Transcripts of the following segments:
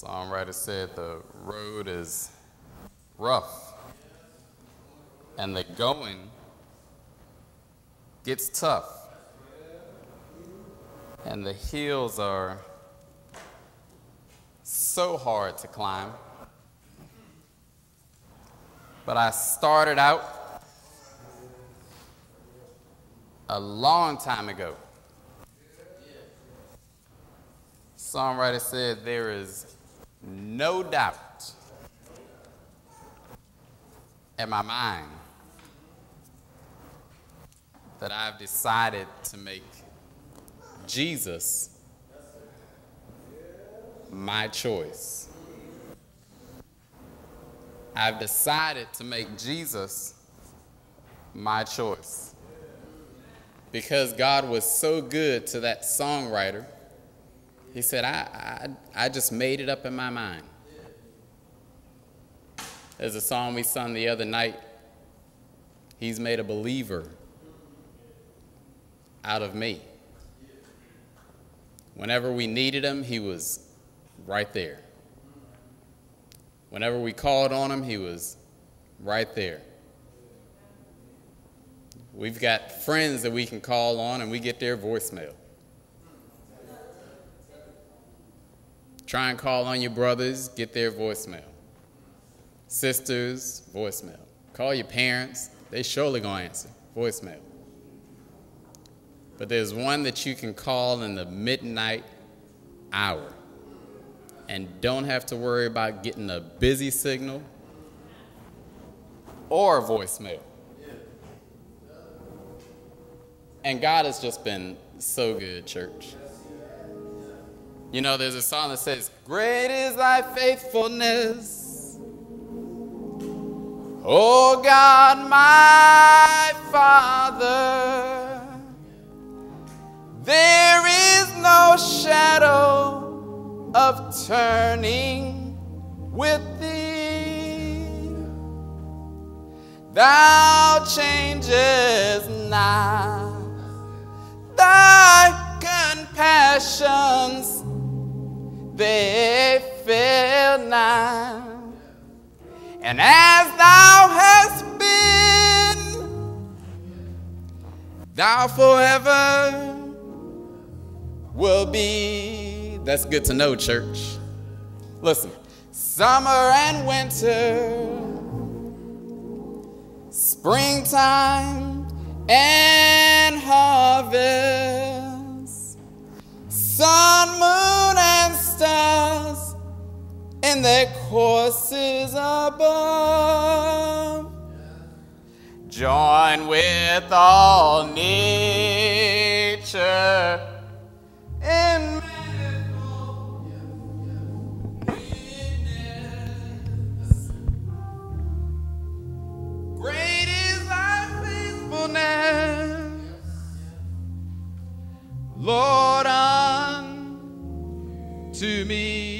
Songwriter said the road is rough and the going gets tough and the hills are so hard to climb. But I started out a long time ago. Songwriter said there is no doubt in my mind that I've decided to make Jesus my choice. I've decided to make Jesus my choice. Because God was so good to that songwriter, he said, I, I, I just made it up in my mind. There's a song we sung the other night. He's made a believer out of me. Whenever we needed him, he was right there. Whenever we called on him, he was right there. We've got friends that we can call on and we get their voicemail. Try and call on your brothers, get their voicemail. Sisters, voicemail. Call your parents, they surely gonna answer. Voicemail. But there's one that you can call in the midnight hour and don't have to worry about getting a busy signal or a voicemail. And God has just been so good, church. You know, there's a song that says, Great is thy faithfulness. Oh God, my Father, there is no shadow of turning with thee. Thou changest not thy compassions they fail not. And as thou hast been, thou forever will be. That's good to know, church. Listen, summer and winter, springtime and harvest, sun, moon, and stars in their courses above. Join with all nature unto me.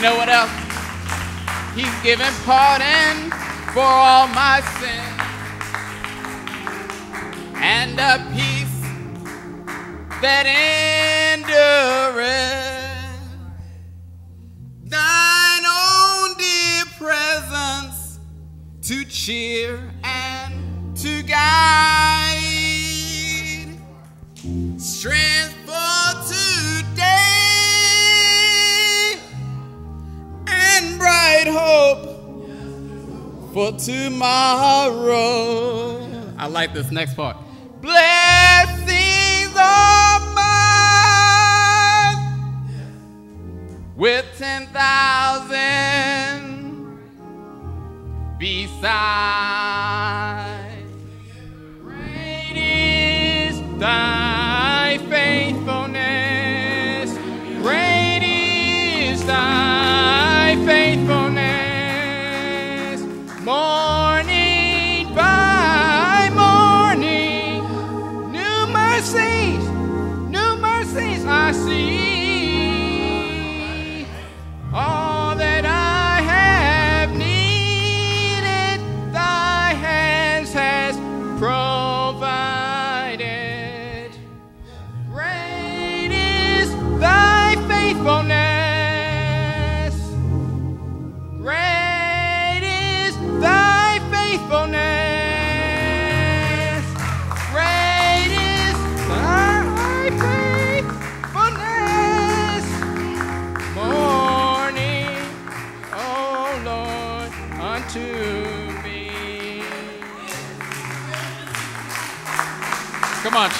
You know what else? He's given pardon for all my sins and a peace that endureth. Tomorrow. I like this next part. Blessings are mine with 10,000 beside. Great is thy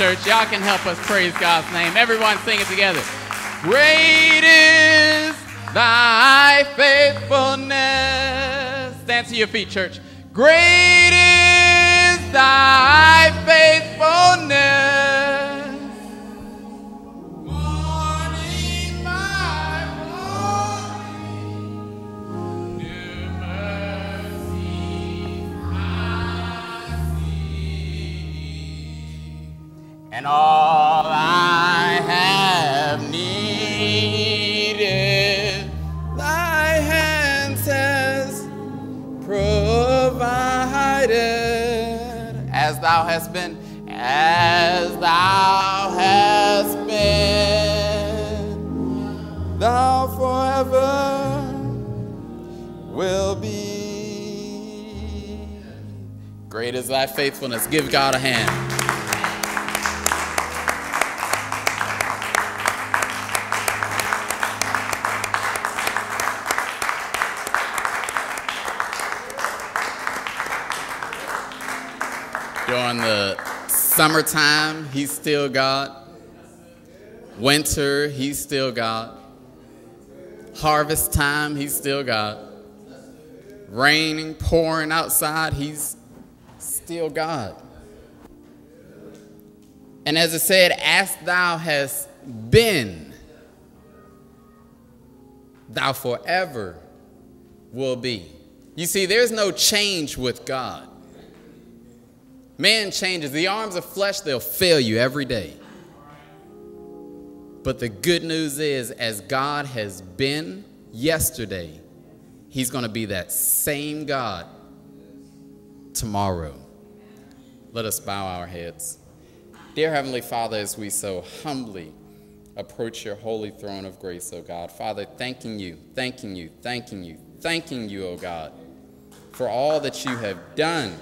church. Y'all can help us praise God's name. Everyone sing it together. Great is thy faithfulness. Stand to your feet, church. Great is thy faithfulness. And all I have needed, thy hands has provided. As thou hast been, as thou hast been, thou forever will be. Great is thy faithfulness. Give God a hand. During the summertime, he's still God. Winter, he's still God. Harvest time, he's still God. Raining, pouring outside, he's still God. And as it said, as thou hast been, thou forever will be. You see, there's no change with God. Man changes. The arms of flesh, they'll fail you every day. But the good news is, as God has been yesterday, He's going to be that same God tomorrow. Let us bow our heads. Dear Heavenly Father, as we so humbly approach your holy throne of grace, O God, Father, thanking you, thanking you, thanking you, thanking you, O God, for all that you have done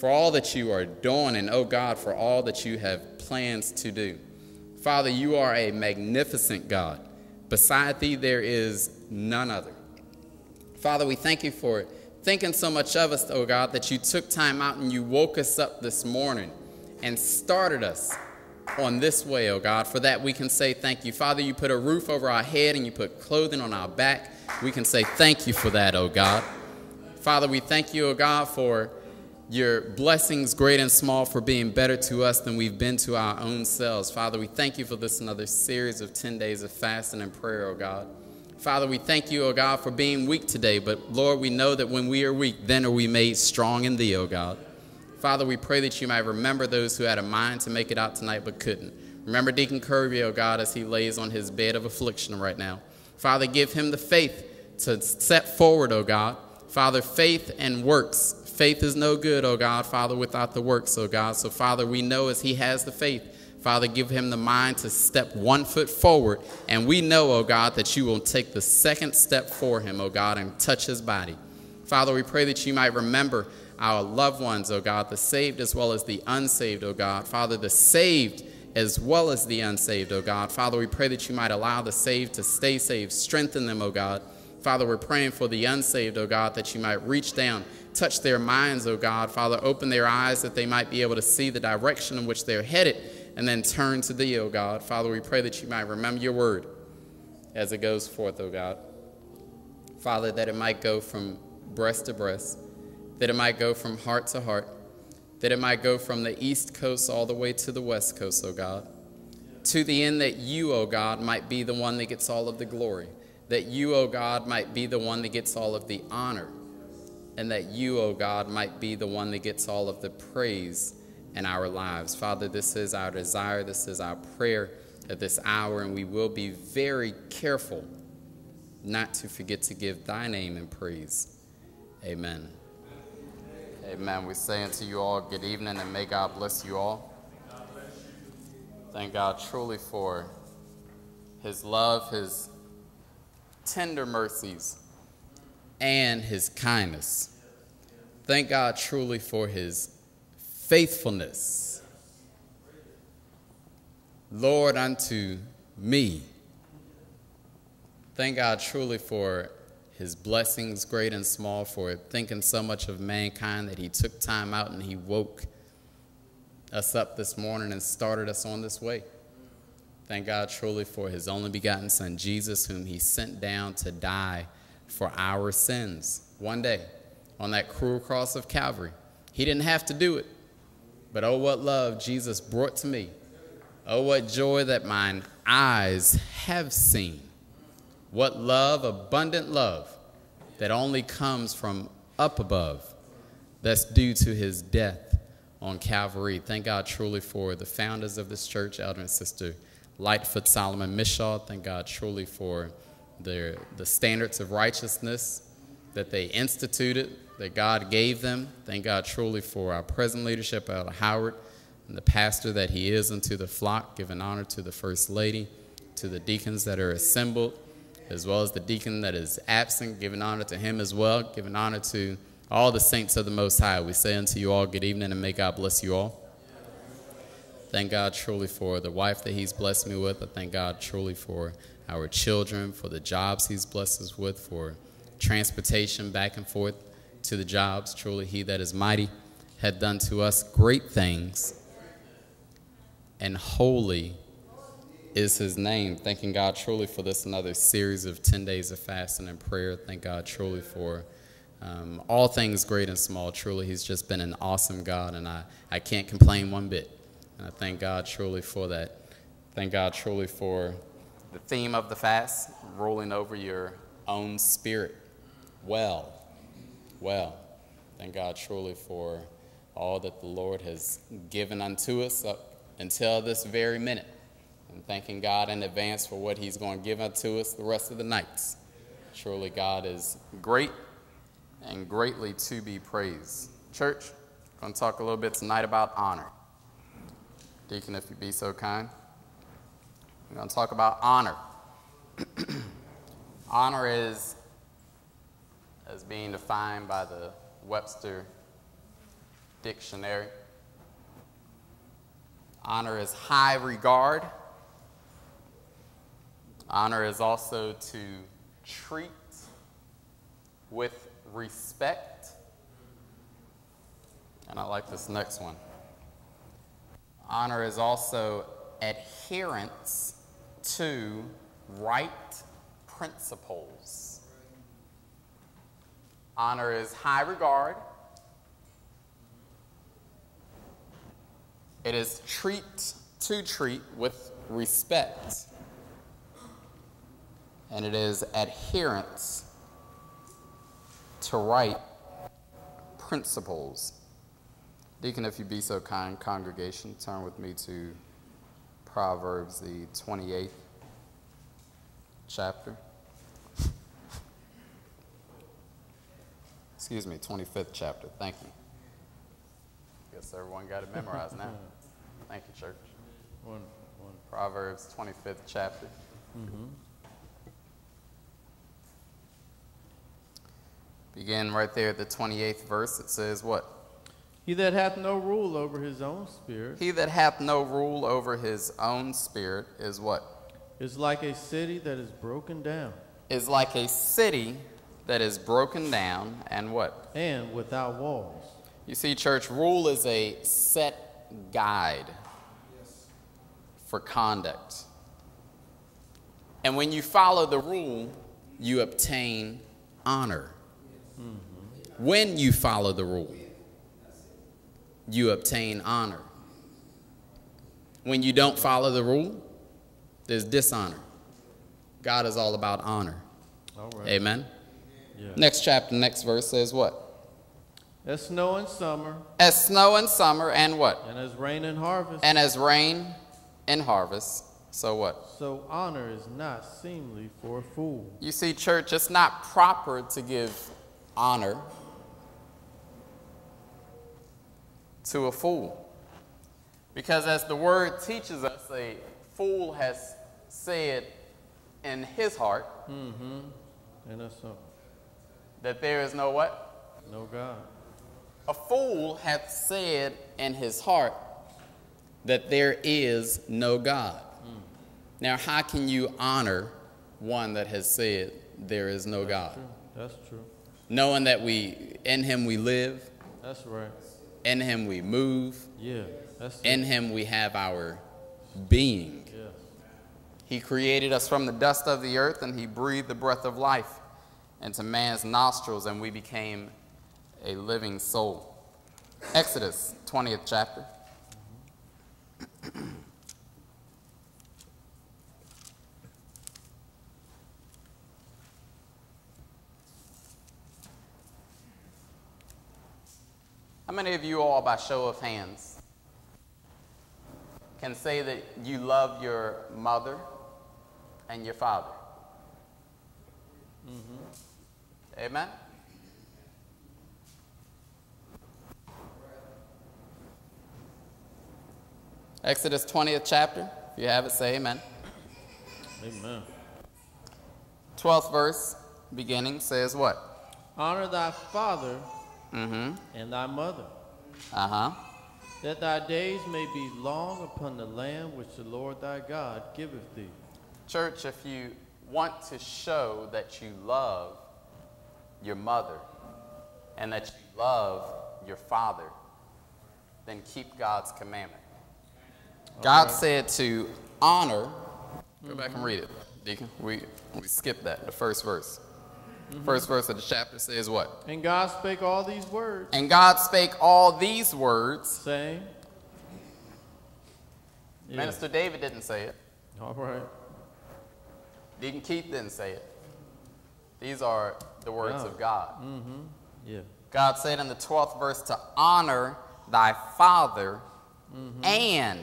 for all that you are doing, and oh God, for all that you have plans to do. Father, you are a magnificent God. Beside thee, there is none other. Father, we thank you for thinking so much of us, oh God, that you took time out and you woke us up this morning and started us on this way, oh God. For that, we can say thank you. Father, you put a roof over our head and you put clothing on our back. We can say thank you for that, oh God. Father, we thank you, oh God, for your blessings, great and small, for being better to us than we've been to our own selves. Father, we thank you for this another series of 10 days of fasting and prayer, oh God. Father, we thank you, oh God, for being weak today, but Lord, we know that when we are weak, then are we made strong in thee, oh God. Father, we pray that you might remember those who had a mind to make it out tonight but couldn't. Remember Deacon Kirby, oh God, as he lays on his bed of affliction right now. Father, give him the faith to step forward, oh God. Father, faith and works Faith is no good, oh God, Father, without the works, oh God. So, Father, we know as he has the faith, Father, give him the mind to step one foot forward. And we know, oh God, that you will take the second step for him, oh God, and touch his body. Father, we pray that you might remember our loved ones, oh God, the saved as well as the unsaved, oh God. Father, the saved as well as the unsaved, oh God. Father, we pray that you might allow the saved to stay saved, strengthen them, oh God. Father, we're praying for the unsaved, oh God, that you might reach down touch their minds, oh God. Father, open their eyes that they might be able to see the direction in which they're headed and then turn to thee, oh God. Father, we pray that you might remember your word. as it goes forth, O God. Father, that it might go from breast to breast, that it might go from heart to heart, that it might go from the east coast all the way to the west coast, O God, to the end that you, O God, might be the one that gets all of the glory, that you, O God, might be the one that gets all of the honor, and that you, O God, might be the one that gets all of the praise in our lives. Father, this is our desire, this is our prayer at this hour, and we will be very careful not to forget to give thy name and praise. Amen. Amen. We say unto you all, good evening, and may God bless you all. Thank God truly for his love, his tender mercies, and his kindness. Thank God truly for his faithfulness. Lord, unto me. Thank God truly for his blessings, great and small, for thinking so much of mankind that he took time out and he woke us up this morning and started us on this way. Thank God truly for his only begotten Son, Jesus, whom he sent down to die for our sins one day on that cruel cross of Calvary. He didn't have to do it, but oh, what love Jesus brought to me. Oh, what joy that mine eyes have seen. What love, abundant love, that only comes from up above, that's due to his death on Calvary. Thank God truly for the founders of this church, Elder and Sister Lightfoot Solomon Michaux. Thank God truly for their, the standards of righteousness that they instituted, that God gave them. Thank God truly for our present leadership, Elder Howard, and the pastor that he is unto the flock, giving honor to the First Lady, to the deacons that are assembled, as well as the deacon that is absent, giving honor to him as well, giving honor to all the saints of the Most High. We say unto you all, good evening, and may God bless you all. Thank God truly for the wife that He's blessed me with. I thank God truly for our children, for the jobs He's blessed us with, for transportation back and forth to the jobs. Truly, He that is mighty had done to us great things, and holy is His name. Thanking God truly for this another series of 10 days of fasting and prayer. Thank God truly for. Um, all things great and small, truly, He's just been an awesome God, and I, I can't complain one bit. And I thank God truly for that. Thank God truly for the theme of the fast, rolling over your own spirit. Well, well. Thank God truly for all that the Lord has given unto us up until this very minute. And thanking God in advance for what He's going to give unto us the rest of the nights. Surely God is great and greatly to be praised. Church, I'm going to talk a little bit tonight about honor. Deacon, if you'd be so kind. We're going to talk about honor. honor is, as being defined by the Webster Dictionary, honor is high regard. Honor is also to treat with respect. And I like this next one. Honor is also adherence to right principles. Honor is high regard. It is treat to treat with respect. And it is adherence to right principles. Deacon, if you be so kind, congregation, turn with me to Proverbs, the 28th chapter. Excuse me, 25th chapter. Thank you. Guess everyone got it memorized now. Thank you, church. One, one. Proverbs 25th chapter. Mm-hmm. Begin right there at the 28th verse. It says, What? He that hath no rule over his own spirit He that hath no rule over his own spirit is what? is like a city that is broken down Is like a city that is broken down and what? and without walls. You see, church, rule is a set guide for conduct. And when you follow the rule, you obtain honor. Mm-hmm. When you follow the rule, you obtain honor. When you don't follow the rule, there's dishonor. God is all about honor. All right. Amen. Yeah. Next chapter, next verse says what? As snow in summer, As snow in summer and what? and as rain in harvest, And as rain in harvest. So what? so honor is not seemly for a fool. You see, church, it's not proper to give honor to a fool. Because as the word teaches us, a fool has said in his heart Mm-hmm. And so. that there is no what? No God. A fool hath said in his heart that there is no God. Now, how can you honor one that has said there is no God? True. That's true. Knowing that we in him we live, That's right. In him we move, Yeah. That's in him we have our being. Yes. He created us from the dust of the earth and he breathed the breath of life into man's nostrils and we became a living soul. Exodus 20th chapter. Mm-hmm. How many of you all, by show of hands, can say that you love your mother and your father? Mm-hmm. Amen? Exodus 20th chapter. If you have it, say amen. Amen. 12th verse, beginning, says what? Honor thy father Mm-hmm. and thy mother, Uh-huh. that thy days may be long upon the land which the Lord thy God giveth thee. Church, if you want to show that you love your mother and that you love your father, then keep God's commandment. God right. said to honor. Go back and read it, Deacon. We, we skipped that, the first verse. First verse of the chapter says what? And God spake all these words, And God spake all these words. saying, Yeah. Minister David didn't say it. All right. Deacon Keith didn't say it. These are the words Yeah. of God. Mm-hmm. Yeah. God said in the 12th verse to honor thy father Mm-hmm. and.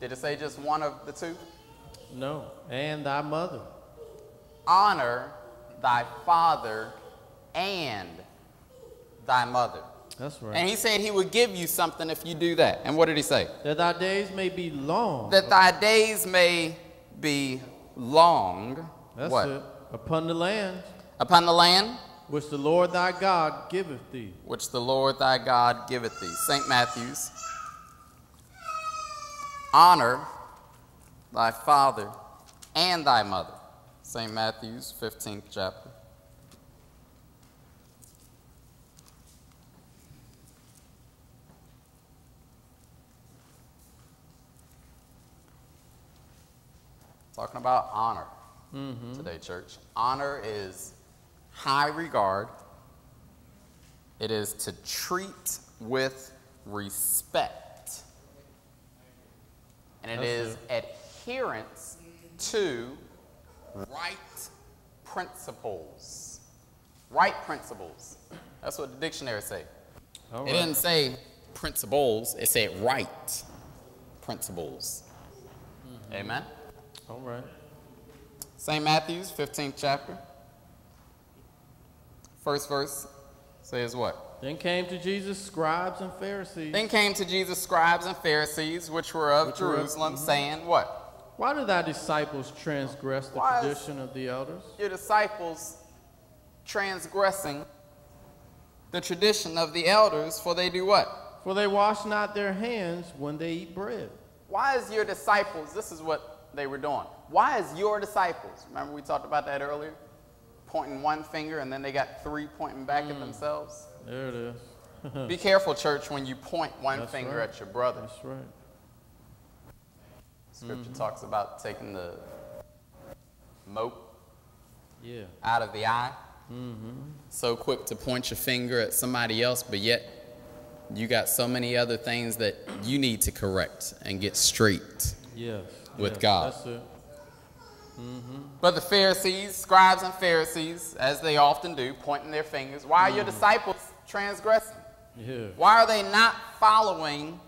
Did it say just one of the two? No. And thy mother. Honor thy father and thy mother. That's right. And he said he would give you something if you do that. And what did he say? that thy days may be long. That thy days may be long. That's what? it. Upon the land Upon the land which the Lord thy God giveth thee. which the Lord thy God giveth thee. St. Matthew's. Honor thy father and thy mother. St. Matthew's 15th chapter. Talking about honor mm-hmm. today, church. Honor is high regard, it is to treat with respect, and it That's is adherence to right principles. Right principles. That's what the dictionary say. All It didn't say principles, it said right principles. Mm-hmm. Amen. All right. St. Matthew's 15th chapter. First verse says what? Then came to Jesus scribes and Pharisees. Then came to Jesus scribes and Pharisees, which were of Which were of- Jerusalem, mm-hmm. saying, What? Why do thy disciples transgress the Why tradition of the elders? Your disciples transgressing the tradition of the elders, for they do what? For they wash not their hands when they eat bread. Why is your disciples, this is what they were doing. Why is your disciples, remember we talked about that earlier? Pointing one finger and then they got three pointing back Mm. at themselves. There it is. Be careful, church, when you point one That's finger right. at your brother. That's right. Scripture talks about taking the mote Yeah. out of the eye. Mm-hmm. So quick to point your finger at somebody else, but yet you got so many other things that you need to correct and get straight. Yes. With yes, God. That's it. Mm-hmm. But the Pharisees, scribes and Pharisees, as they often do, pointing their fingers, why are your mm. disciples transgressing? Yeah. Why are they not following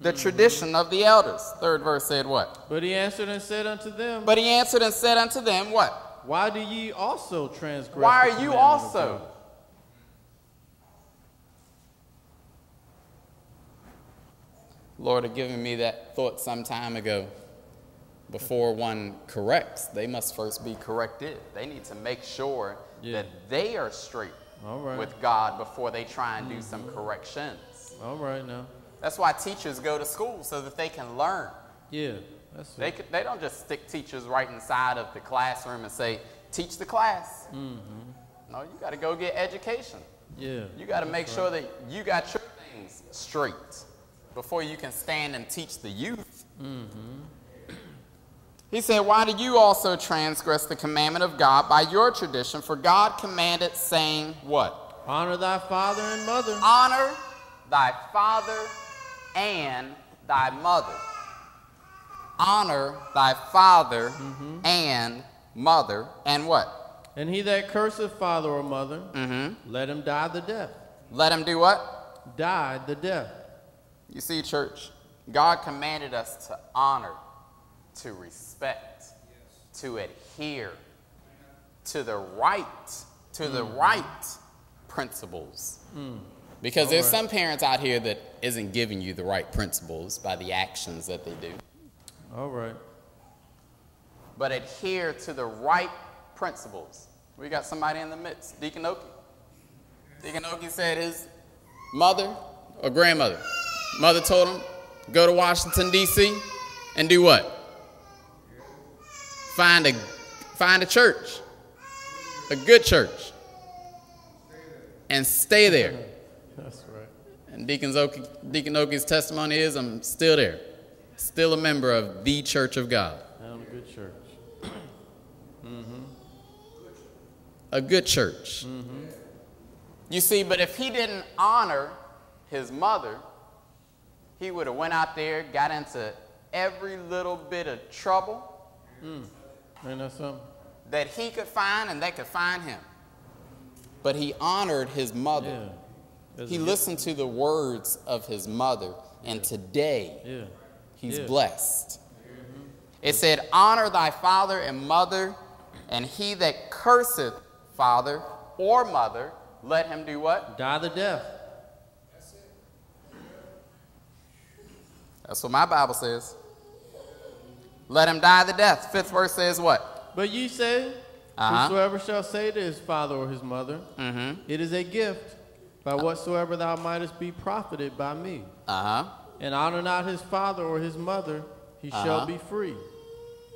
the tradition of the elders? Third verse said what? But he answered and said unto them, But he answered and said unto them, What? Why do ye also transgress? Why are you also? Lord had given me that thought some time ago. Before one corrects, they must first be corrected. They need to make sure Yeah. that they are straight right. with God before they try and do some corrections. All right now. That's why teachers go to school so that they can learn. Yeah. That's They, could, they don't just stick teachers right inside of the classroom and say, teach the class. Mm-hmm. No, you got to go get education. Yeah. You got to make sure that you got your things straight before you can stand and teach the youth. Mm-hmm. He said, Why do you also transgress the commandment of God by your tradition? For God commanded, saying, What? Honor thy father and mother. Honor thy father and thy mother. Honor thy father mm-hmm. and mother, and what? And he that curseth father or mother, Mm-hmm. let him die the death. Let him do what? Die the death. You see, church, God commanded us to honor, to respect, to adhere to the right, to the mm-hmm. right principles. Mm. Because there's Alright. some parents out here that isn't giving you the right principles by the actions that they do. All right. But adhere to the right principles. We got somebody in the midst, Deacon Oki. Deacon Oki said his mother or grandmother, mother told him, go to Washington, D.C. and do what? Find a, find a church, a good church, and stay there. That's right. And Deacon, Oki, Deacon Oki's testimony is, I'm still there, still a member of the Church of God. Down a good church. a good church. Mm-hmm. You see, but if he didn't honor his mother, he would have went out there, got into every little bit of trouble hmm. Ain't that something? that he could find and that could find him. But he honored his mother. Yeah. He listened to the words of his mother, and today Yeah. he's Yeah. blessed. It said, Honor thy father and mother, and he that curseth father or mother, let him do what? Die the death. That's what my Bible says. Let him die the death. Fifth verse says what? But ye say, Uh-huh. Whosoever shall say to his father or his mother, Mm-hmm. It is a gift, by whatsoever thou mightest be profited by me. Uh huh. And honor not his father or his mother, he shall Uh-huh. be free.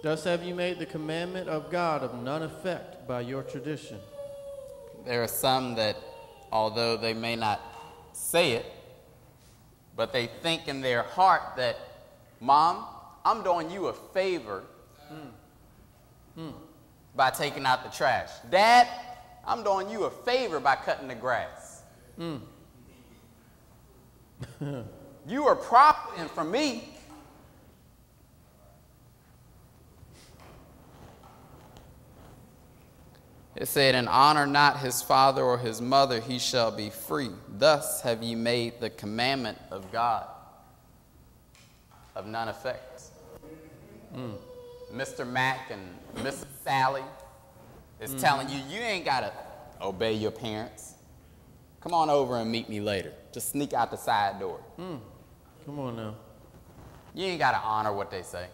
Thus have you made the commandment of God of none effect by your tradition. There are some that, although they may not say it, but they think in their heart that, Mom, I'm doing you a favor by taking out the trash. Dad, I'm doing you a favor by cutting the grass. Mm. you are profiting from me. It said, And honor not his father or his mother, he shall be free. Thus have ye made the commandment of God of none effect. Mm. Mr. Mack and Mrs. Sally is mm. telling you, you ain't got to obey your parents. Come on over and meet me later. Just sneak out the side door. Hmm. Come on now. You ain't got to honor what they say.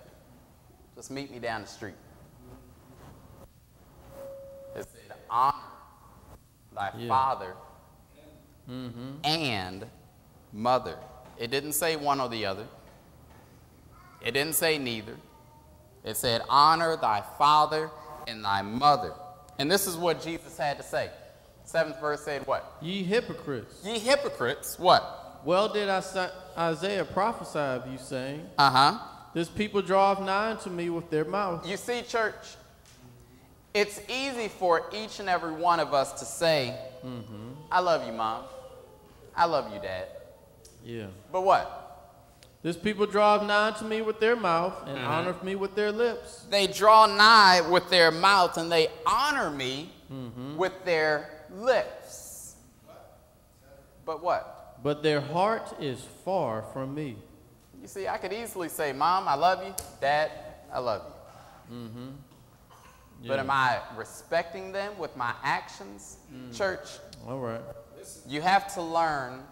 Just meet me down the street. It said, honor thy Yeah. father mm-hmm. and mother. It didn't say one or the other. It didn't say neither. It said, honor thy father and thy mother. And this is what Jesus had to say. Seventh verse said what? Ye hypocrites. Ye hypocrites, what? Well did Isa- Isaiah prophesy of you, saying, Uh huh. This people draweth nigh unto me with their mouth. You see, church, it's easy for each and every one of us to say, I love you, mom. I love you, dad. Yeah. But what? This people draw nigh unto me with their mouth and Mm-hmm. honoreth me with their lips. They draw nigh with their mouth and they honor me with their lips. But what? But their heart is far from me. You see, I could easily say, Mom, I love you. Dad, I love you. Mm-hmm. But Yeah. am I respecting them with my actions? Mm. Church, All right. you have to learn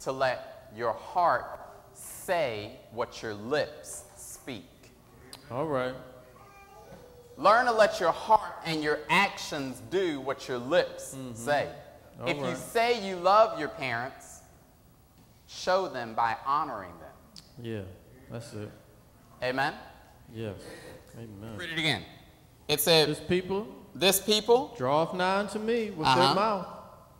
to let your heart say what your lips speak. All right. Learn to let your heart and your actions do what your lips say. All if you say you love your parents, show them by honoring them. Yeah. That's it. Amen? Yes. Amen. Read it again. It said, This people This people, draweth nigh unto me with Uh-huh. their mouth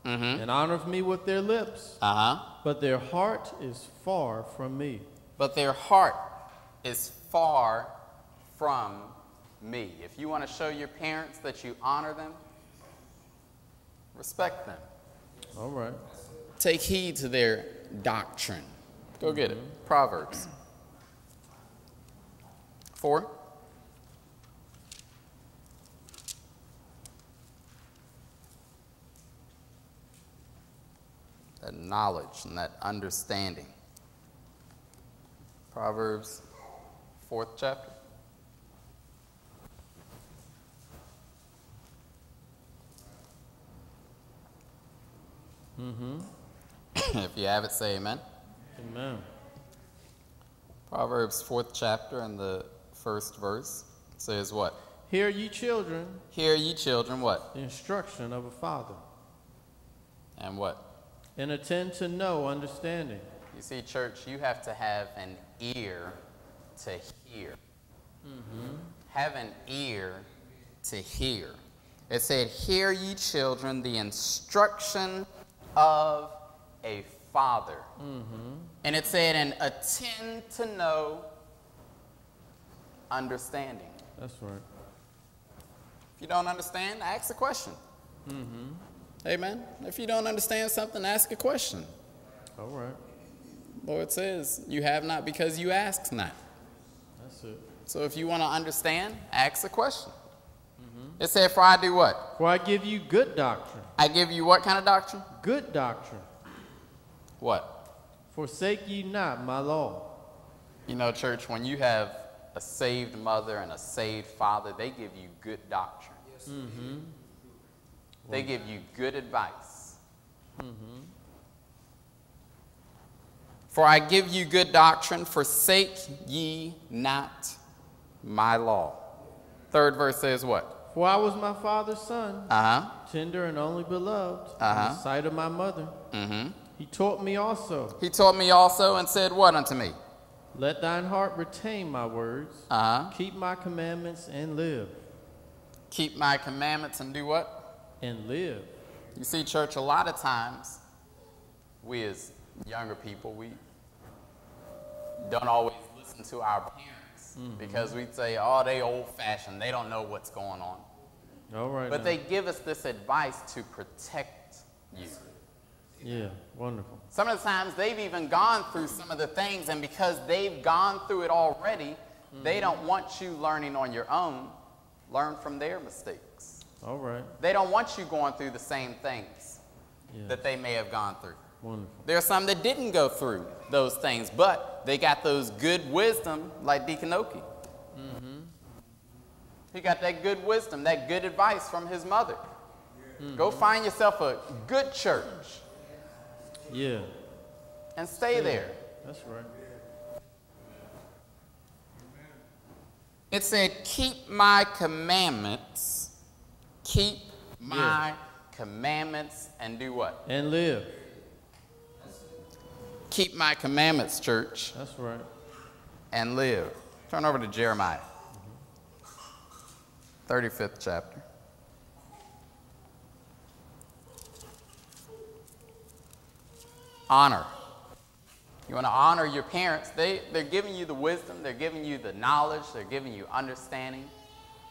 mm-hmm, and honoreth me with their lips. uh huh, But their heart is far from me. but their heart is far from me. If you want to show your parents that you honor them, respect them. All right. Take heed to their doctrine. Go get it. Mm-hmm. Proverbs 4. That knowledge and that understanding. Proverbs 4th chapter. Mm-hmm. if you have it, say amen. Amen. Proverbs 4th chapter and the first verse says what? Hear ye children Hear ye children what? the instruction of a father, And what? and attend to know understanding. You see, church, you have to have an ear to hear. Have an ear to hear. It said, Hear ye children the instruction of a father. Mm-hmm. And it said, And attend to know understanding. That's right. If you don't understand, ask a question. Mm-hmm. Amen. If you don't understand something, ask a question. All right. Lord says, You have not because you ask not. That's it. So if you want to understand, ask a question. It said, For I do what? For I give you good doctrine. I give you what kind of doctrine? Good doctrine. What? Forsake ye not my law. You know, church, when you have a saved mother and a saved father, they give you good doctrine. Mm-hmm. They give you good advice. Mm-hmm. For I give you good doctrine, forsake ye not my law. Third verse says what? For I was my father's son, Uh huh. tender and only beloved, in Uh-huh. the sight of my mother. Mm-hmm. He taught me also. He taught me also and said, What unto me? Let thine heart retain my words. Uh huh. Keep my commandments and live. Keep my commandments and do what? And live. You see, church, a lot of times, we as younger people, we don't always listen to our parents because we say, oh, they old fashioned, they don't know what's going on. All right. But now. they give us this advice to protect you. Yeah, wonderful. Some of the times they've even gone through some of the things, and because they've gone through it already, they mm-hmm. don't want you learning on your own. Learn from their mistakes. All right. They don't want you going through the same things Yeah, that they may have gone through. wonderful. There are some that didn't go through those things, but they got those good wisdom like Deacon Oki. He got that good wisdom, that good advice from his mother. Go mm-hmm. find yourself a good church Yeah, and stay there. that's right. It said, Keep my commandments, keep my commandments, and do what? And live. Keep my commandments, church, That's right. and live. Turn over to Jeremiah, 35th chapter. Honor. You want to honor your parents. They, they're giving you the wisdom, they're giving you the knowledge, they're giving you understanding.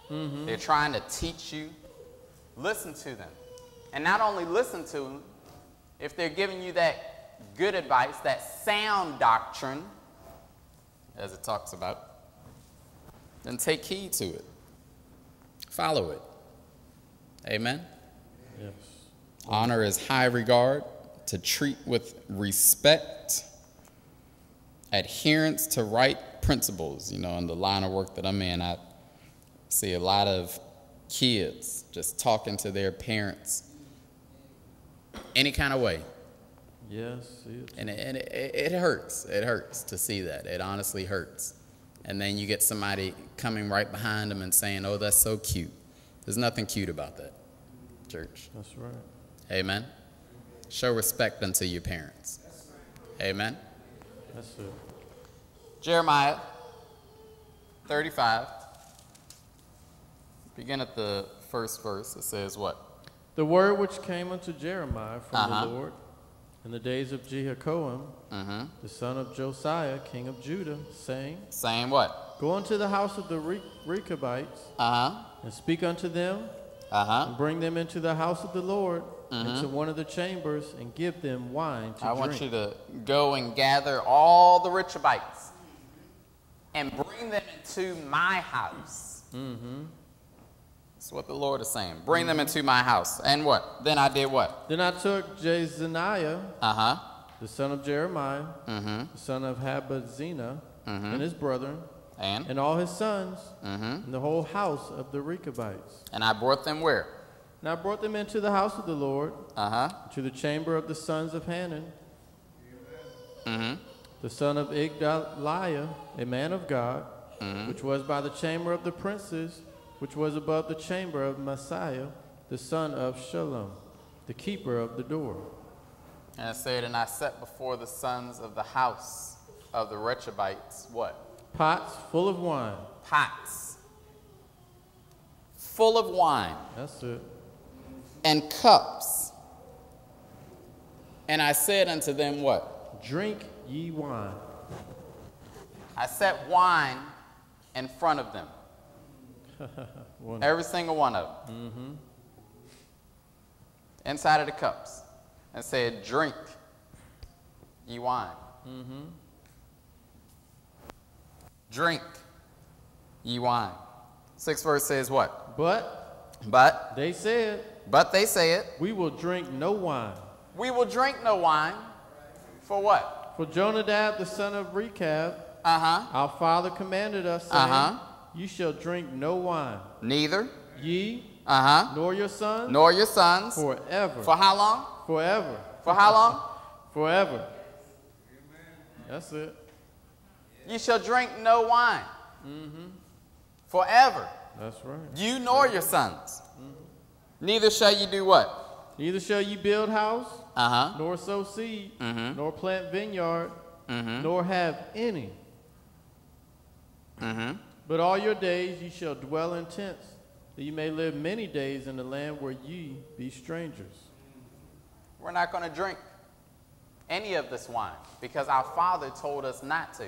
Mm-hmm. They're trying to teach you. Listen to them. And not only listen to them, if they're giving you that good advice, that sound doctrine, as it talks about, then take heed to it. Follow it. Amen. Yes. Honor is high regard, to treat with respect, adherence to right principles. You know, in the line of work that I'm in, I see a lot of kids just talking to their parents any kind of way. Yes. It, And, it, and it, it hurts. It hurts to see that. It honestly hurts. And then you get somebody coming right behind them and saying, oh, that's so cute. There's nothing cute about that, church. that's right. Amen. Show respect unto your parents. Amen. That's it. Jeremiah 35. Begin at the first verse. It says what? The word which came unto Jeremiah from Uh-huh. the Lord in the days of Jehoiakim, Mm-hmm. the son of Josiah, king of Judah, saying, Saying what? Go unto the house of the Re- Rechabites, Uh huh. and speak unto them, Uh huh. and bring them into the house of the Lord, into one of the chambers, and give them wine to I drink. want you to go and gather all the Rechabites and bring them into my house. Mm-hmm. That's what the Lord is saying. Bring them into my house. And what? Then I did what? Then I took Jaazaniah, Uh huh. the son of Jeremiah, Mm-hmm. the son of Habaziniah, Mhm. and his brethren, And? and all his sons, Mm-hmm. and the whole house of the Rechabites. And I brought them where? And I brought them into the house of the Lord, Uh huh. to the chamber of the sons of Hanan, Mm-hmm. the son of Igdaliah, a man of God, Mhm. which was by the chamber of the princes, which was above the chamber of Maaseiah, the son of Shallum, the keeper of the door. And I said, And I set before the sons of the house of the Rechabites what? Pots full of wine. Pots full of wine That's it. and cups. And I said unto them, What? Drink ye wine. I set wine in front of them. every single one of them, inside of the cups, and said, Drink ye wine. Drink ye wine. Sixth verse says what? But But, they said, but they said. We will drink no wine. we will drink no wine. For what? For Jonadab the son of Rechab, Uh huh. our father commanded us, saying, Uh-huh. You shall drink no wine, Neither. ye Uh huh. nor your sons, Nor your sons. forever. For how long? forever. For how long? Forever. That's it. You shall drink no wine. Forever. That's right. You nor your sons. Neither shall you do what? Neither shall you build house, Uh huh. nor sow seed, Mhm. nor plant vineyard, Mm nor have any. Hmm. Mm hmm. But all your days ye shall dwell in tents, that ye may live many days in the land where ye be strangers. We're not going to drink any of this wine because our Father told us not to.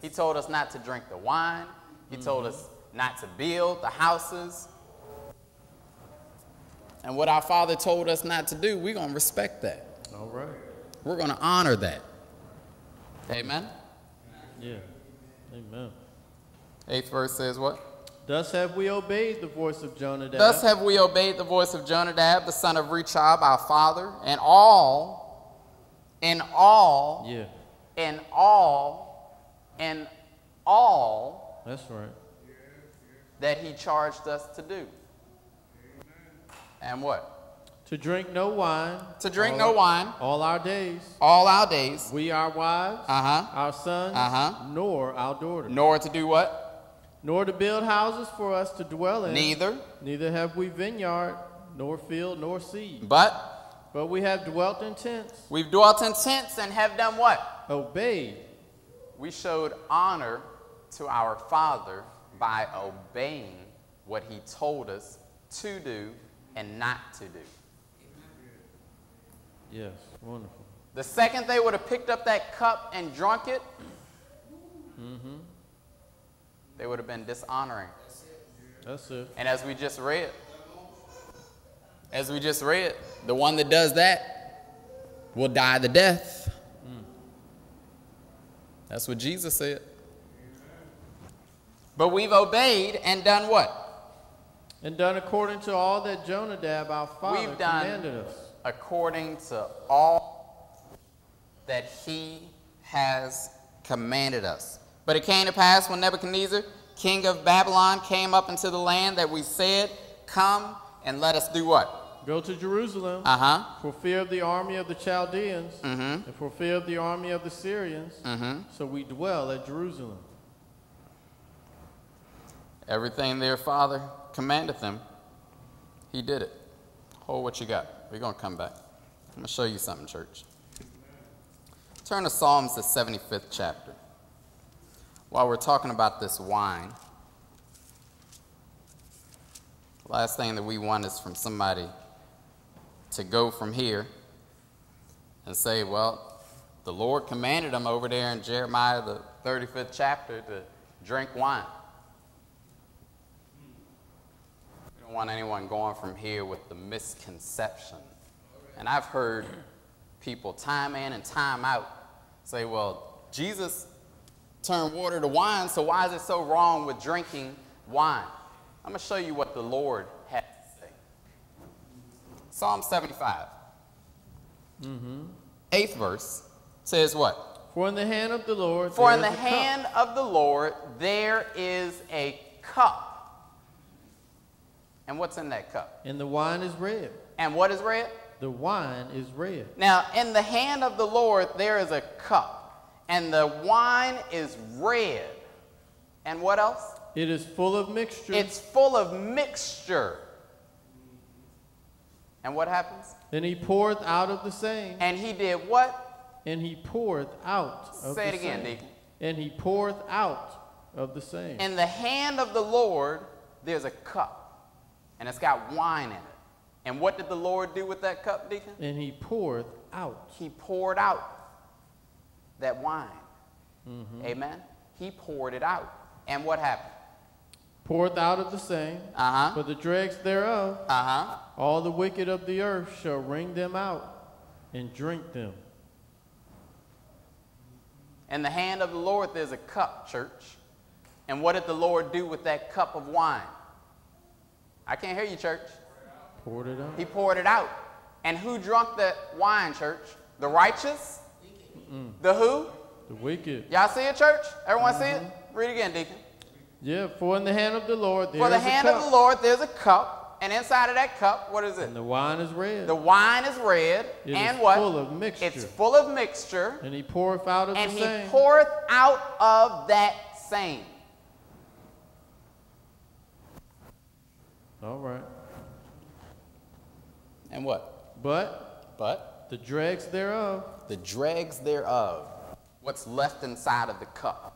He told us not to drink the wine, He told us not to build the houses. And what our Father told us not to do, we're going to respect that. All right. We're going to honor that. Amen. Yeah. Amen. Eighth verse says what? Thus have we obeyed the voice of Jonadab. Thus have we obeyed the voice of Jonadab, the son of Rechab, our father, and all, in all, yeah, in all, and all that's right. that he charged us to do. And what? To drink no wine. To drink all no wine All our days. all our days, We, our wives, uh huh, our sons, Uh-huh. nor our daughters. nor to do what? Nor to build houses for us to dwell in. Neither, Neither have we vineyard, nor field, nor seed. but But we have dwelt in tents, we've dwelt in tents and have done what? obeyed. We showed honor to our Father by obeying what He told us to do and not to do. Yes, wonderful. The second they would have picked up that cup and drunk it, mm-hmm. They would have been dishonoring. That's it. And as we just read, as we just read, the one that does that will die the death. That's what Jesus said. But we've obeyed and done what? And done according to all that Jonadab our father We've done- commanded us. According to all that he has commanded us. But it came to pass when Nebuchadnezzar, king of Babylon, came up into the land that we said, Come and let us do what? Go to Jerusalem Uh huh. for fear of the army of the Chaldeans Mhm. and for fear of the army of the Syrians. Mhm. So we dwell at Jerusalem. Everything their father commanded them, he did it. Hold what you got. We're going to come back. I'm going to show you something, church. Turn to Psalms, the 75th chapter. While we're talking about this wine, last thing that we want is from somebody to go from here and say, well, the Lord commanded them over there in Jeremiah, the 35th chapter, to drink wine. We don't want anyone going from here with the misconception. And I've heard people time in and time out say, well, Jesus turned water to wine, so why is it so wrong with drinking wine? I'm going to show you what the Lord has to say. Psalm 75, mm-hmm. eighth verse says what? For in the hand of the Lord For in the a cup, hand of the Lord there is a cup. And what's in that cup? and the wine is red. And what is red? The wine is red. Now, in the hand of the Lord there is a cup, and the wine is red. And what else? It is full of mixture. It's full of mixture. And what happens? and he poureth out of the same. And he did what? And he poureth out of Say it the again, same. Deacon. And he poureth out of the same. In the hand of the Lord there's a cup, and it's got wine in it. And what did the Lord do with that cup, Deacon? and he poureth out. He poured out that wine. Amen? He poured it out. And what happened? Poureth out of the same. Uh huh. For the dregs thereof, Uh huh. all the wicked of the earth shall wring them out and drink them. And the hand of the Lord, there's a cup, church. And what did the Lord do with that cup of wine? I can't hear you, church. Poured it out. He poured it out. And who drunk the wine, church? The righteous? Mm. The who? The wicked. Y'all see it, church? Everyone see it? Mm-hmm. Read again, Deacon. Yeah, for in the hand of the Lord there For the hand of the Lord, there's a cup. And inside of that cup, what is it? and the wine is red. The wine is red. It and is what? full of mixture. It's full of mixture. and he poureth out of and the he poureth out of that same. All right. And what? But But the dregs thereof, the dregs thereof. What's left inside of the cup?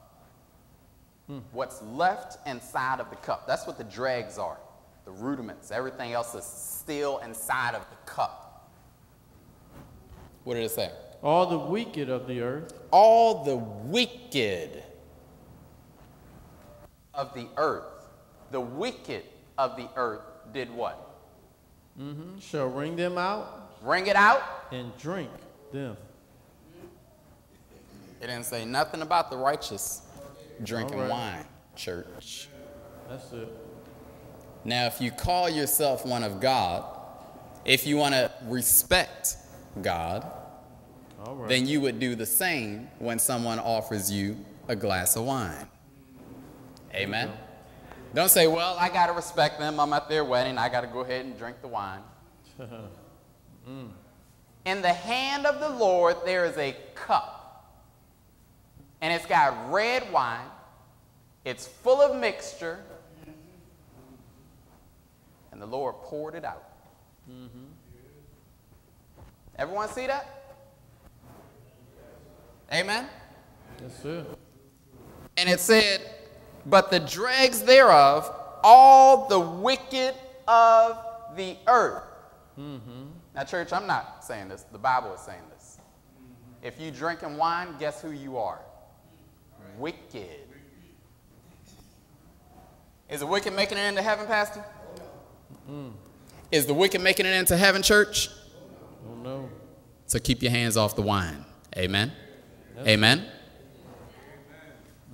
What's left inside of the cup? That's what the dregs are. The rudiments. Everything else is still inside of the cup. What did it say? all the wicked of the earth All the wicked of the earth. The wicked of the earth did what? Mm -hmm. shall wring them out Ring it out. and drink them. It didn't say nothing about the righteous drinking right. wine, church. That's it. Now, if you call yourself one of God, if you want to respect God, All right. then you would do the same when someone offers you a glass of wine. Amen. Don't say, well, I got to respect them. I'm at their wedding. I got to go ahead and drink the wine. In the hand of the Lord, there is a cup. And it's got red wine. It's full of mixture. And the Lord poured it out. Everyone see that? Amen. That's it. And it said, But the dregs thereof, all the wicked of the earth. Mm-hmm. Now, church, I'm not saying this. The Bible is saying this. If you drink drinking wine, guess who you are? Wicked. Is the wicked making it into heaven, Pastor? Is the wicked making it into heaven, church? Oh no. So keep your hands off the wine. Amen. Amen.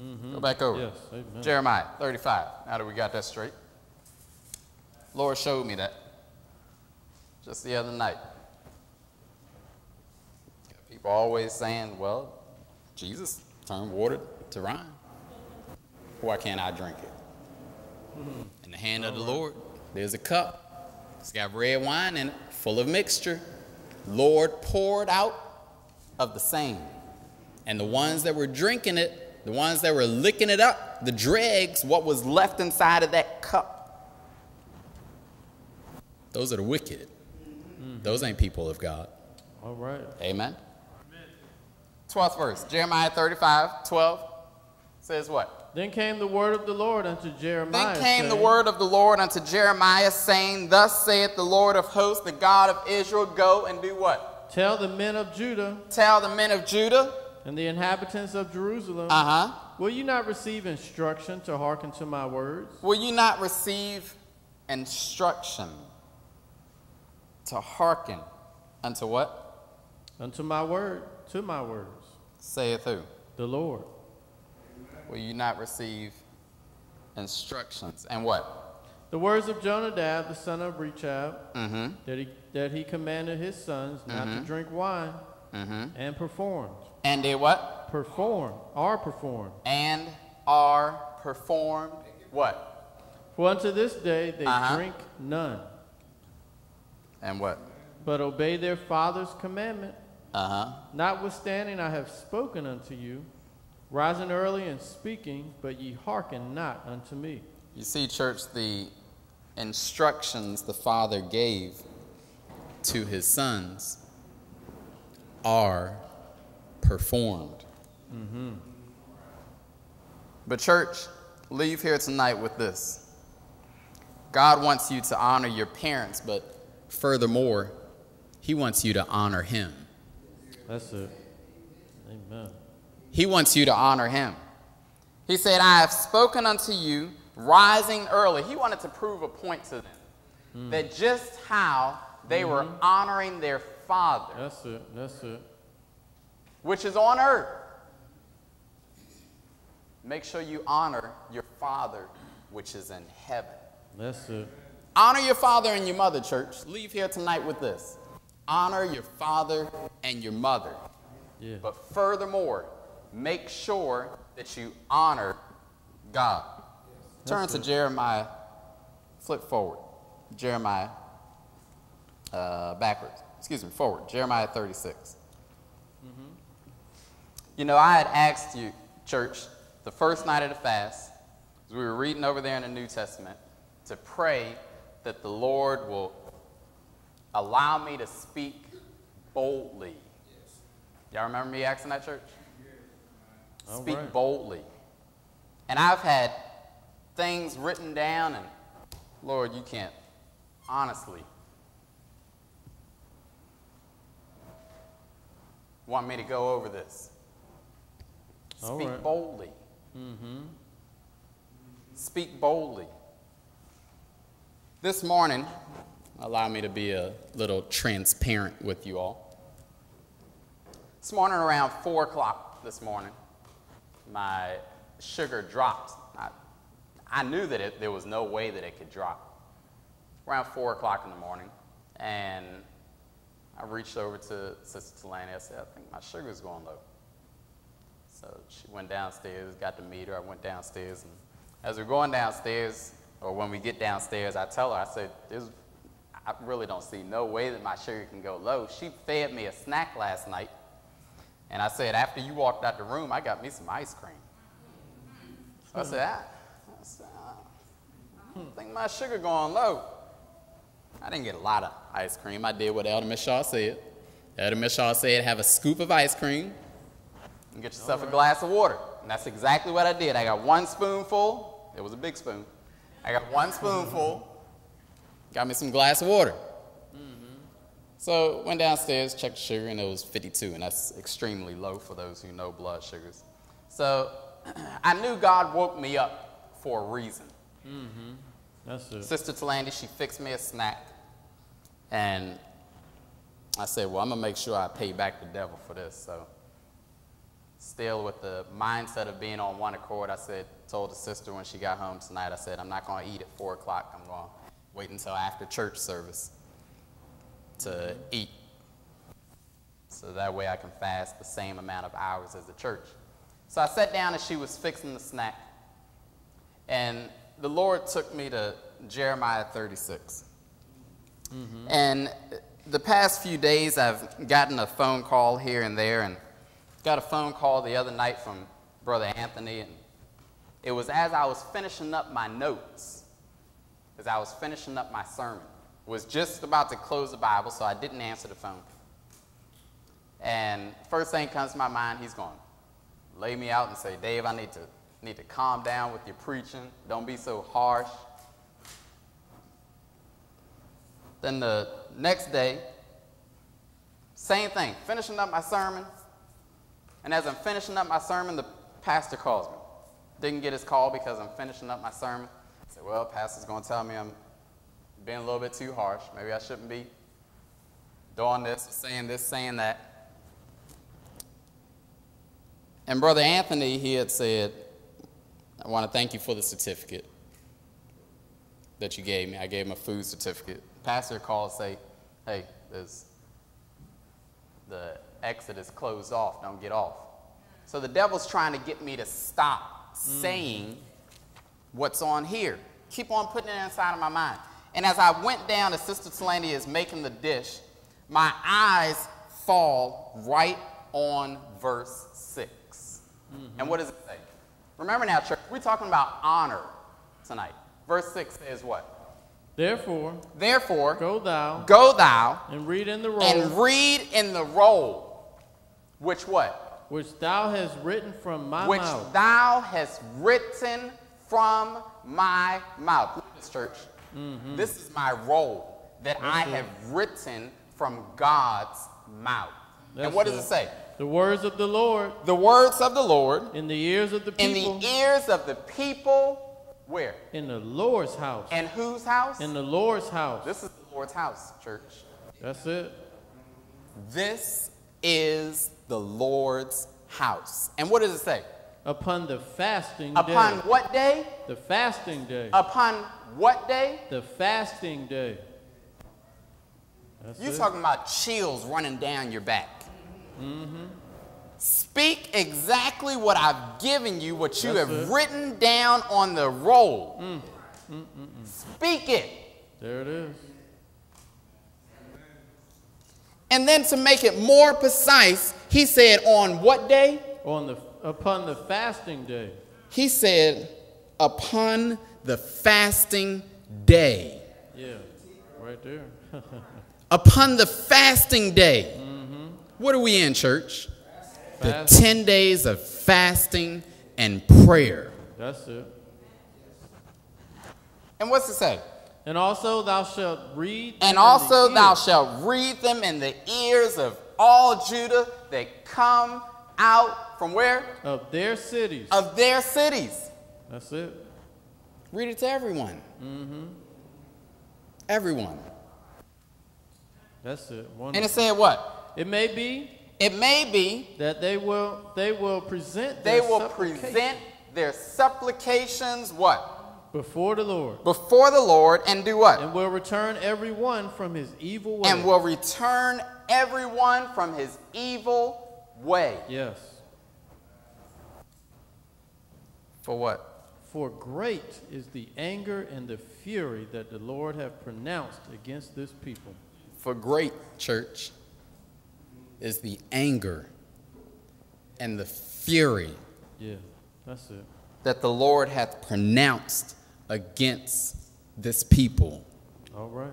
Mm-hmm. Go back over. Yes. Amen. Jeremiah 35. Now that we got that straight. Lord showed me that just the other night. People always saying, well, Jesus turned water to wine. Why can't I drink it? In the hand of the Lord, there's a cup. It's got red wine in it, full of mixture. Lord poured out of the same. And the ones that were drinking it, the ones that were licking it up, the dregs, what was left inside of that cup, those are the wicked. Those ain't people of God. All right. Amen. 12th verse, Jeremiah 35, 12 says what? Then came the word of the Lord unto Jeremiah. Then came the word of the Lord unto Jeremiah, saying, Thus saith the Lord of hosts, the God of Israel, go and do what? Tell the men of Judah Tell the men of Judah, and the inhabitants of Jerusalem, uh huh, will you not receive instruction to hearken to my words? will you not receive instruction to hearken unto what? Unto my word, to my words, Saith who? the Lord. Will you not receive instructions? And what? The words of Jonadab, the son of Rechab, Mm-hmm. that he, that he commanded his sons not to drink wine, Mm-hmm. and performed. And did what? Perform, are performed. And are performed what? For unto this day they Uh-huh. drink none, And what? but obey their father's commandment. Uh-huh. Notwithstanding, I have spoken unto you, rising early and speaking, but ye hearken not unto me. You see, church, the instructions the Father gave to his sons are performed. Mm-hmm. But, church, leave here tonight with this God wants you to honor your parents, but furthermore, He wants you to honor Him. That's it. Amen. He wants you to honor him. He said, I have spoken unto you, rising early. He wanted to prove a point to them hmm. that just how they were hmm. honoring their father, That's it. That's it. which is on earth. Make sure you honor your father, which is in heaven. That's it. Honor your father and your mother, church. Leave here tonight with this honor your father and your mother. Yeah. But furthermore, make sure that you honor God. Turn to Jeremiah, flip forward. Jeremiah, uh, backwards. Excuse me, forward. Jeremiah 36. You know, I had asked you, church, the first night of the fast, as we were reading over there in the New Testament, to pray that the Lord will allow me to speak boldly. Y'all remember me asking that church? All Speak right. boldly. And I've had things written down, and Lord, you can't, honestly, want me to go over this. Speak right. boldly. Mm-hmm. Speak boldly. This morning, allow me to be a little transparent with you all. This morning, around 4 o'clock this morning, my sugar dropped. I, I knew that it, there was no way that it could drop. Around 4 o'clock in the morning, and I reached over to Sister Delaney. I said, I think my sugar's going low. So she went downstairs, got the meter. I went downstairs, and as we're going downstairs, or when we get downstairs, I tell her, I said, I really don't see no way that my sugar can go low. She fed me a snack last night, and I said, after you walked out the room, I got me some ice cream. So I said, ah, uh, I, I, said, I think my sugar going low. I didn't get a lot of ice cream. I did what Elder Miss Shaw said. Elder Shaw said, have a scoop of ice cream and get yourself a glass of water. And that's exactly what I did. I got one spoonful. It was a big spoon. I got one spoonful. Got me some glass of water. Mm-hmm. So went downstairs, checked the sugar, and it was 52, and that's extremely low for those who know blood sugars. So I knew God woke me up for a reason. Mm-hmm. That's it. Sister Talandi, she fixed me a snack, and I said, "Well, I'm gonna make sure I pay back the devil for this." So, still with the mindset of being on one accord, I said, told the sister when she got home tonight, I said, "I'm not gonna eat at four o'clock. I'm gonna wait until after church service to eat, so that way I can fast the same amount of hours as the church." So I sat down and she was fixing the snack. And the Lord took me to Jeremiah 36. Mm-hmm. And the past few days, I've gotten a phone call here and there, and got a phone call the other night from Brother Anthony. And it was as I was finishing up my notes, as I was finishing up my sermon, was just about to close the Bible, so I didn't answer the phone. And first thing comes to my mind, he's going lay me out and say, Dave, I need to need to calm down with your preaching. Don't be so harsh. Then the next day, same thing, finishing up my sermon. And as I'm finishing up my sermon, the pastor calls me. Didn't get his call because I'm finishing up my sermon. I said, Well, pastor's going to tell me I'm being a little bit too harsh. Maybe I shouldn't be doing this, or saying this, saying that. And Brother Anthony, he had said, I want to thank you for the certificate that you gave me. I gave him a food certificate. Pastor called and say, hey, there's, the exit is closed off. Don't get off. So the devil's trying to get me to stop saying what's on here. Keep on putting it inside of my mind. And as I went down as Sister Talani is making the dish, my eyes fall right on verse 6. And what does it say? Remember now, church, we're talking about honor tonight. Verse 6 says what? Therefore, Therefore, go thou go thou and read in the roll and read in the roll, which what? which thou hast written from my which mouth. Which thou hast written from my mouth. Look at this, church. Mm-hmm. This is my role that I. That's it. have written from God's mouth. and That's what does it. it say? The words of the Lord The words of the Lord in the ears of the people. in the ears of the people, where? in the Lord's house. And whose house? In the Lord's house. This is the Lord's house, church. That's it. This is the Lord's house. And what does it say? Upon the fasting Upon day. what day? The fasting day. Upon what day? The fasting day. That's You're it. talking about chills running down your back. Mm-hmm. Speak exactly what I've given you, what you That's have it. written down on the roll. Mm. Speak it. There it is. And then to make it more precise, he said, on what day? On the upon the fasting day. He said, upon the fasting day. Yeah. Right there. Upon the fasting day. Mm-hmm. What are we in, church? The 10 days of fasting and prayer. That's it. And what's it say? And also thou shalt read. And also thou shalt read them in the ears of all Judah that come out from where? of their cities. Of their cities. That's it. Read it to everyone. Mm-hmm. Everyone. That's it. And it said what? It may be It may be that they will they will present they will present their supplications what? before the Lord Before the Lord and do what? and will return every one from his evil way. And will return everyone from his evil way. yes. For what? For great is the anger and the fury that the Lord hath pronounced against this people. For great, church, is the anger and the fury Yeah, that's it. that the Lord hath pronounced against this people. All right.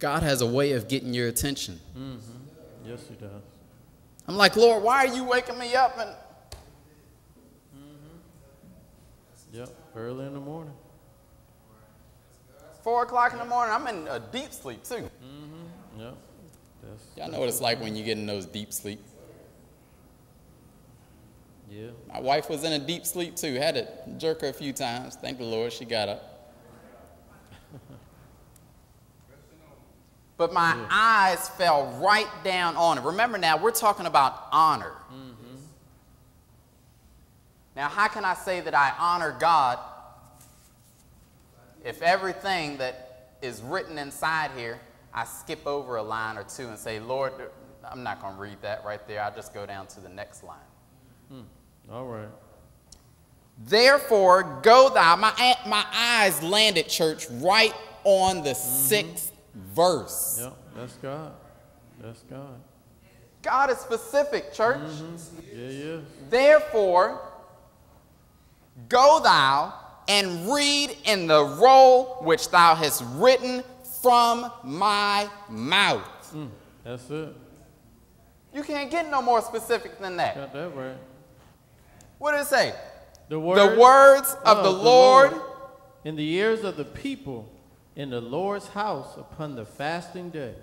God has a way of getting your attention. Mm-hmm. Yes, he does. I'm like, Lord, why are you waking me up? And mm-hmm. Yep. Early in the morning. four o'clock in the morning, I'm in a deep sleep too. Mm-hmm. Yep. That's, Y'all know what it's like when you get in those deep sleep. yeah. My wife was in a deep sleep too. Had to jerk her a few times. Thank the Lord she got up. But my eyes fell right down on it. Remember now, we're talking about honor. Mm-hmm. Now, how can I say that I honor God if everything that is written inside here, I skip over a line or two and say, Lord, I'm not going to read that right there. I'll just go down to the next line. Hmm. All right. Therefore, go thou. My, my eyes landed, church, right on the mm-hmm. sixth verse. Yep. That's God. That's God. God is specific, church. Yeah, yeah. Therefore, go thou and read in the roll which thou hast written from my mouth. Mm, that's it. You can't get no more specific than that. Got that right. What did it say? The The words of the Lord. in the ears of the people in the Lord's house upon the fasting day.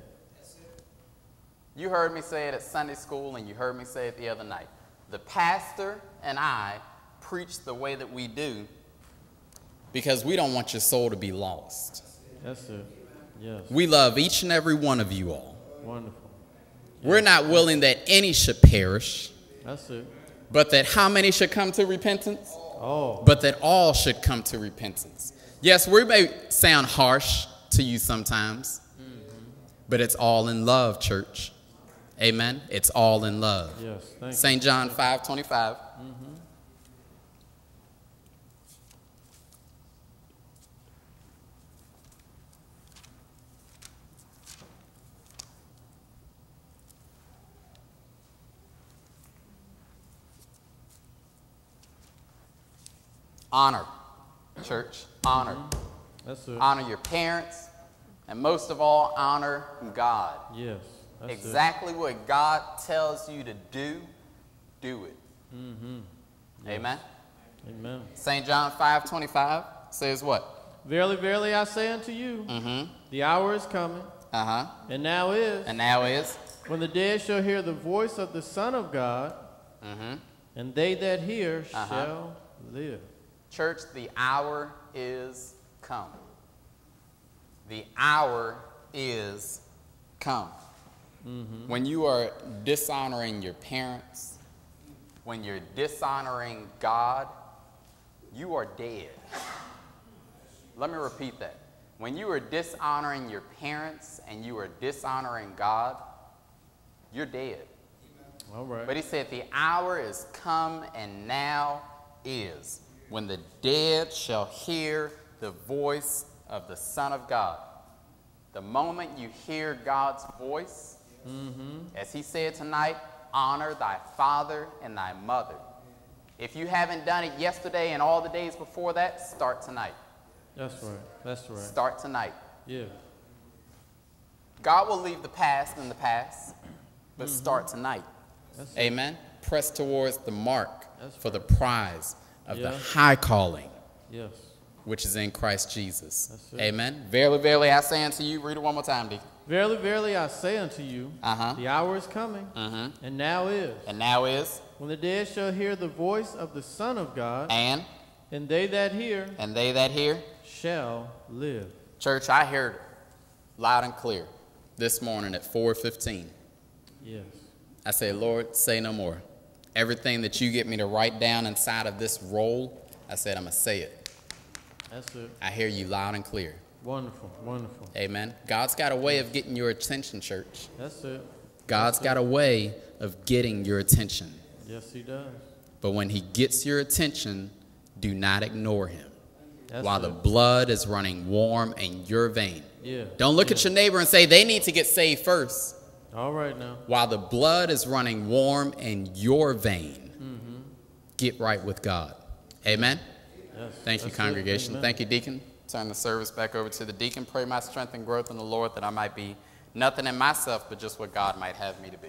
You heard me say it at Sunday school, and you heard me say it the other night. The pastor and I preach the way that we do because we don't want your soul to be lost. Yes, sir. Yes. We love each and every one of you all. Wonderful. We're not willing that any should perish, That's it. but that how many should come to repentance? Oh, But that all should come to repentance. Yes, we may sound harsh to you sometimes, but it's all in love, church. Amen. It's all in love. yes. Thank. St. John 5 25. Mm-hmm. Honor, church, honor. That's it. Honor your parents, and most of all, honor God. Yes. That's exactly what God tells you to do, do it. Mm-hmm. Amen. Amen. St. John 5 25 says what? Verily, verily, I say unto you, Mm-hmm. the hour is coming, Uh huh. and now is, And now is? when the dead shall hear the voice of the Son of God, Mm-hmm. and they that hear Uh-huh. shall live. Church, the hour is come. The hour is come. Mm-hmm. When you are dishonoring your parents, when you're dishonoring God, you are dead. Let me repeat that. When you are dishonoring your parents and you are dishonoring God, you're dead. All right. But he said, The hour is come and now is when the dead shall hear the voice of the Son of God. The moment you hear God's voice, mm-hmm. as he said tonight, honor thy father and thy mother. If you haven't done it yesterday and all the days before that, start tonight. That's right. That's right. Start tonight. Yeah. God will leave the past in the past, but mm-hmm. start tonight. That's. Amen. Press towards the mark That's for the prize of Yeah. the high calling Yes. which is in Christ Jesus. Amen. Verily, verily, I say unto you, read it one more time, D. Verily, verily, I say unto you, Uh-huh. the hour is coming, Mm-hmm. and now is, And now is, when the dead shall hear the voice of the Son of God, and, and they that hear and they that hear. shall live. Church, I heard it loud and clear this morning at 4:15. Yes. I say, Lord, say no more. Everything that you get me to write down inside of this roll, I said, I'm gonna say it. That's it. I hear you loud and clear. Wonderful. Wonderful. Amen. God's got a way of getting your attention, church. That's it. God's got a way of getting your attention. Yes, he does. But when he gets your attention, do not ignore him. That's while it. the blood is running warm in your vein. yeah. Don't look yeah. at your neighbor and say they need to get saved first. All right now. While the blood is running warm in your vein, Mm-hmm. get right with God. Amen. Yes. Thank you, congregation. Thank you, deacon. Turn the service back over to the deacon. Pray my strength and growth in the Lord that I might be nothing in myself, but just what God might have me to be.